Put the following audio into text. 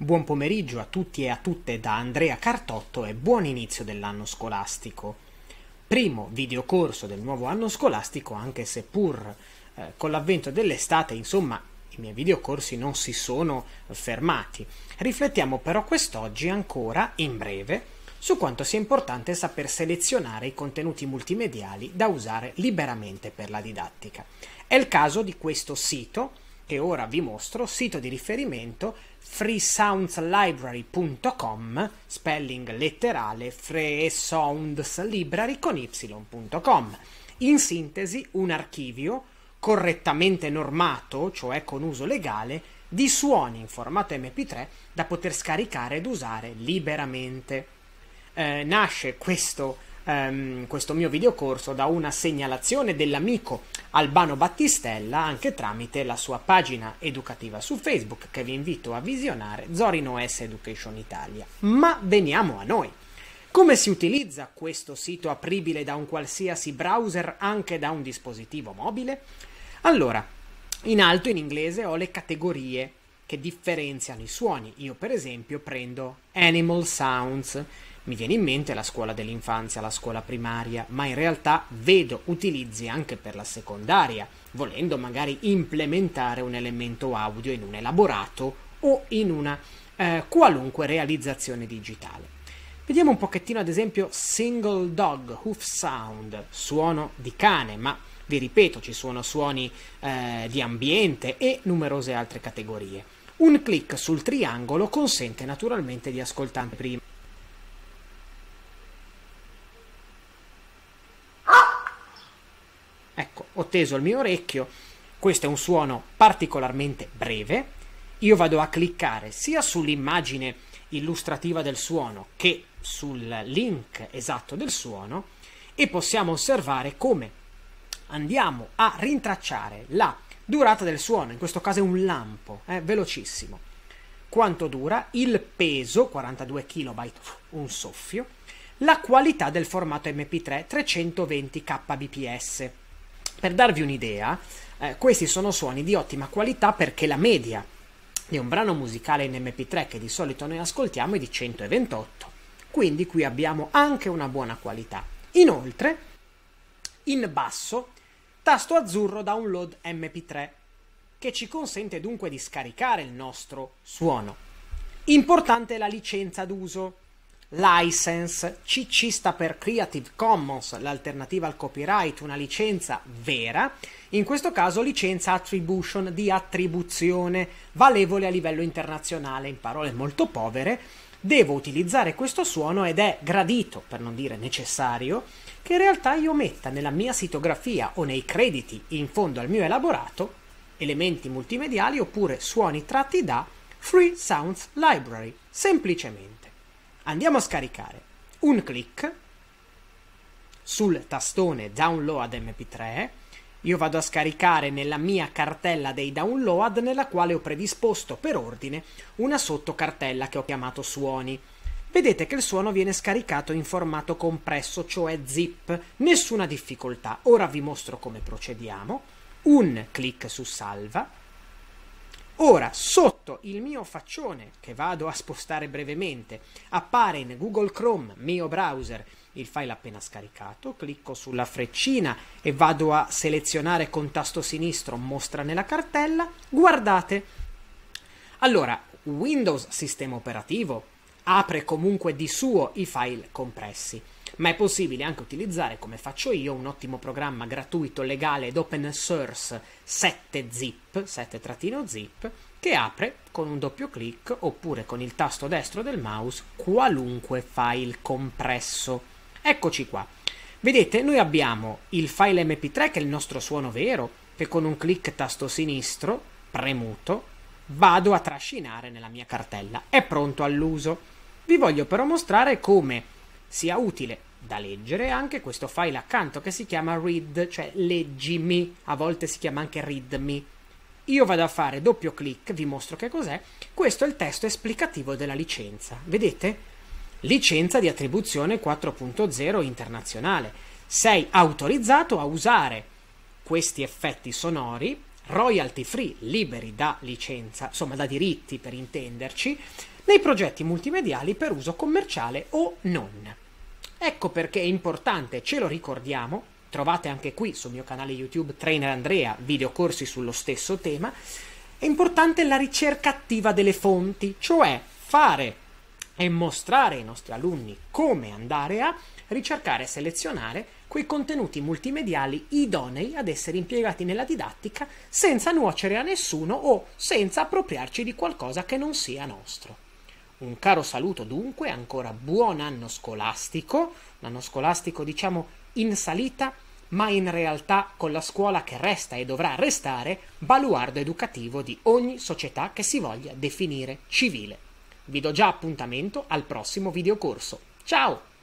Buon pomeriggio a tutti e a tutte da Andrea Cartotto e buon inizio dell'anno scolastico. Primo videocorso del nuovo anno scolastico, anche se pur eh, con l'avvento dell'estate, insomma, i miei videocorsi non si sono fermati. Riflettiamo però quest'oggi ancora, in breve, su quanto sia importante saper selezionare i contenuti multimediali da usare liberamente per la didattica. È il caso di questo sito che ora vi mostro, sito di riferimento freesoundslibrary.com, spelling letterale freesoundslibrary con y.com. In sintesi, un archivio correttamente normato, cioè con uso legale, di suoni in formato MP3 da poter scaricare ed usare liberamente. Eh, nasce questo ehm, questo mio videocorso da una segnalazione dell'amico Albano Battistella anche tramite la sua pagina educativa su Facebook che vi invito a visionare Zorino S Education Italia. Ma veniamo a noi. Come si utilizza questo sito apribile da un qualsiasi browser anche da un dispositivo mobile? Allora, in alto in inglese ho le categorie che differenziano i suoni. Io per esempio prendo Animal Sounds mi viene in mente la scuola dell'infanzia, la scuola primaria, ma in realtà vedo utilizzi anche per la secondaria, volendo magari implementare un elemento audio in un elaborato o in una eh, qualunque realizzazione digitale. Vediamo un pochettino ad esempio single dog hoof sound, suono di cane, ma vi ripeto ci sono suoni eh, di ambiente e numerose altre categorie. Un clic sul triangolo consente naturalmente di ascoltare prima. Ecco, ho teso il mio orecchio, questo è un suono particolarmente breve, io vado a cliccare sia sull'immagine illustrativa del suono che sul link esatto del suono e possiamo osservare come andiamo a rintracciare la durata del suono, in questo caso è un lampo, eh, velocissimo. Quanto dura? Il peso, 42 kB, un soffio, la qualità del formato MP3, 320 kbps. Per darvi un'idea, eh, questi sono suoni di ottima qualità perché la media di un brano musicale in MP3 che di solito noi ascoltiamo è di 128. Quindi qui abbiamo anche una buona qualità. Inoltre, in basso, tasto azzurro download MP3 che ci consente dunque di scaricare il nostro suono. Importante la licenza d'uso. License, CC sta per Creative Commons, l'alternativa al copyright, una licenza vera, in questo caso licenza attribution di attribuzione, valevole a livello internazionale, in parole molto povere, devo utilizzare questo suono ed è gradito, per non dire necessario, che in realtà io metta nella mia sitografia o nei crediti in fondo al mio elaborato elementi multimediali oppure suoni tratti da Free Sounds Library, semplicemente. Andiamo a scaricare. Un clic sul tastone download mp3 io vado a scaricare nella mia cartella dei download nella quale ho predisposto per ordine una sottocartella che ho chiamato suoni. Vedete che il suono viene scaricato in formato compresso cioè zip. Nessuna difficoltà. Ora vi mostro come procediamo. Un clic su salva Ora, sotto il mio faccione, che vado a spostare brevemente, appare in Google Chrome, mio browser, il file appena scaricato, clicco sulla freccina e vado a selezionare con tasto sinistro mostra nella cartella, guardate. Allora, Windows sistema operativo apre comunque di suo i file compressi ma è possibile anche utilizzare, come faccio io, un ottimo programma gratuito, legale ed open source 7zip, 7-zip, che apre con un doppio clic oppure con il tasto destro del mouse qualunque file compresso. Eccoci qua. Vedete, noi abbiamo il file mp3 che è il nostro suono vero, che con un clic tasto sinistro, premuto, vado a trascinare nella mia cartella. È pronto all'uso. Vi voglio però mostrare come sia utile da leggere anche questo file accanto che si chiama read, cioè leggimi, a volte si chiama anche readme. Io vado a fare doppio clic, vi mostro che cos'è. Questo è il testo esplicativo della licenza. Vedete? Licenza di attribuzione 4.0 internazionale. Sei autorizzato a usare questi effetti sonori royalty free, liberi da licenza, insomma da diritti per intenderci, nei progetti multimediali per uso commerciale o non. Ecco perché è importante, ce lo ricordiamo, trovate anche qui sul mio canale YouTube Trainer Andrea videocorsi sullo stesso tema, è importante la ricerca attiva delle fonti, cioè fare e mostrare ai nostri alunni come andare a ricercare e selezionare quei contenuti multimediali idonei ad essere impiegati nella didattica senza nuocere a nessuno o senza appropriarci di qualcosa che non sia nostro. Un caro saluto dunque, ancora buon anno scolastico, un anno scolastico diciamo in salita, ma in realtà con la scuola che resta e dovrà restare baluardo educativo di ogni società che si voglia definire civile. Vi do già appuntamento al prossimo videocorso. Ciao!